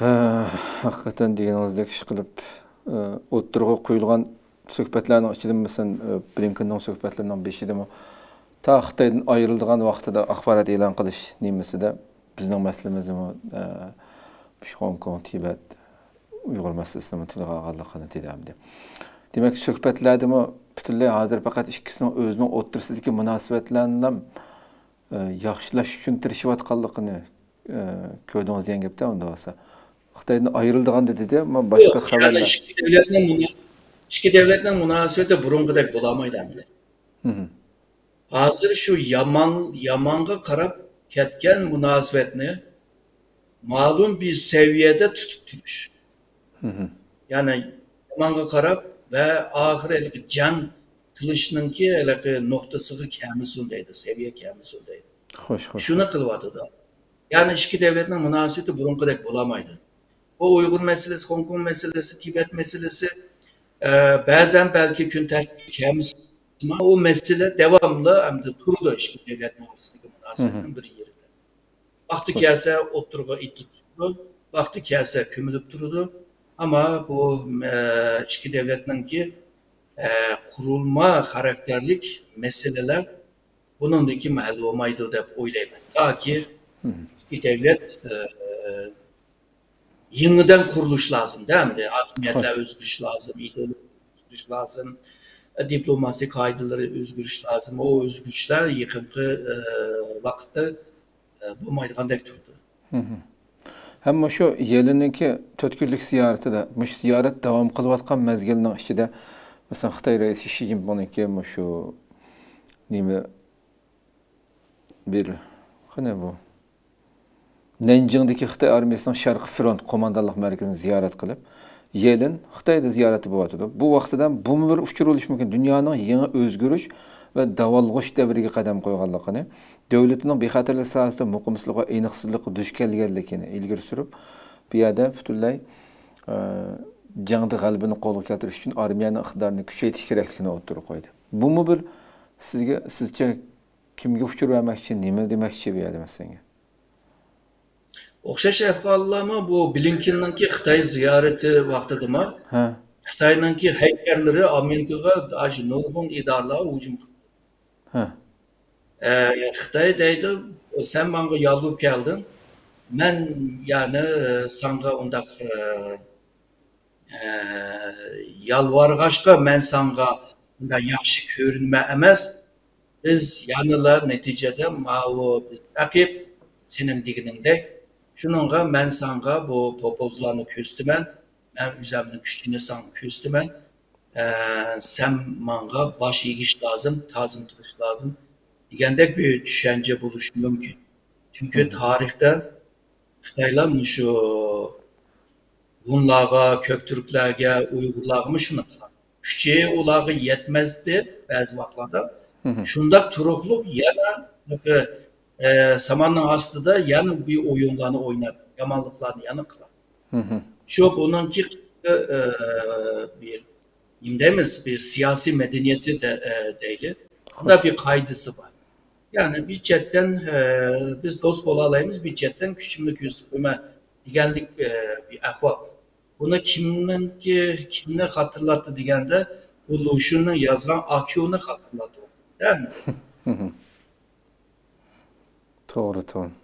haqiqatan deganingizdek ish qilib e, o'ttirg'a qo'yilgan suhbatlarning ichida masalan e, blinkinning suhbatlarining beshidami to xitoydan ayrilgan vaqtida axborot e'lon qilish nimasida bizning masalamiz e, hong tibat uyg'ur masalasini tilga olganligini deyapti demak suhbatlardami butunlay hozir faqat ikkisining o'zining o'ttirsidagi munosabatlarni yaxshilash uchun tirishayotganligini ko'rdingiz degan gapda unda bo'lsa. Xitoydan ayrildigan dedida man boshqa xabarlar ichki davlatning ichki davlatning munosabati burungidek bo'lamaydi endi hozir shu yomon yomonga qarab ketgan munosabatni ma'lum bir seviyede tutib turish ya'ni yomonga qarab va oxiri jang qilishninki nuqtasiga kamisin deydi seviye kamisin deydi xo'sh xo'sh shuni qilyotidi ya'ni ichki davlatning munosabati burunqidek bo'lamaydi bu uyg'ur masalasi hong kong masalasi tibet masalasi e, ba'zan balki kun tartibimiz o mesele devamlı hem de turdu ichki davlatning orasidagi munosabatning bir yerida vaqti kelsa o'ttirg'a itib turdi vaqti kelsa ko'milib turdi ama bu e, ichki davlatninki e, qurilma xarakterlik meseleler bunundaki mahal olmaydı deb o'ylayman toki bir devlet e, yeniden kuruluş lazım değil mi? Hakimiyetler özgürlüş lazım, ideoloji özgürlüş lazım, e, diplomasi kaydıları özgürlüş lazım. O özgürlüşler yakınki e, vakitte e, bo'lmaydigandek turdi. Hamma shu yilininki to'rt kunlik ziyoratida, mush ziyorat davom qilayotgan mezgilning ichida masalan Xitoy raisi Shi Jinpingniki shu nima bir qana bu Nanjingdagi Xitoy armiyasining Sharq front qo'mondonlik markazini ziyorat qilib, Yelin Xitoyda ziyorati bo'lyotdi. Bu vaqtidan bu bir uchur mumkin. Dunyoning yangi o'zgarish va davolg'ish davriga qadam qo'yganligini, davlatining bexatarlik sohasida muqimsizlik va aniqsizlik duch kelganligini ilgari surib, bu yerda butunlay e, jangda g'alabani qo'lga keltirish uchun armiyaning iqtidorini kuchaytirish kerakligini o'tirib qo'ydi. Bu mu bir sizga sizcha kimga uchur vermoqchi, nima demoqchi bu yerda masalan? O'xshash ahvollarmi bu blinkinninki xitoy ziyorati vaqtidami xitoyninki haykarlari amerikaga nurg'un idoralar hujum qildi xitoy deydi sen manga yolg'ib kelding man ya'ni sanga undaq yalvarg'achqa man sanga unday yaxshi ko'rinma emas biz yanıla neticede mavu raqib senin deganingdek Şununla mən sanga bu popozlarını köstümən, mən üzəmini küçüyünü sana köstümən, e, sen manga baş yegiş lazım, tazım tırış lazım. Digəndək bir düşünce buluş mümkün. Çünkü tarihte Xitaylar şu Hunlarga, Köktürklərə, Uygurlarga şunu qılar. Ulağı yetmezdi bəzi vaxtlarda. Şundaq turuqluq yana e, samanın aslında yani bir oyunlarını oynar, yamanlıklarını yanı kılar. Şu bununki e, bir imdemiz bir siyasi medeniyeti de e, değil. Bunda bir kaydısı var. Yani bir chatten e, biz dost bolalayımız bir chatten küçümlük üstüme digenlik e, bir ahval. Bunu kimin ki kimler hatırlattı digende bu Luşun'un yazgan AQ'nu hatırlattı. Değil mi? To'g'ri to'g'ri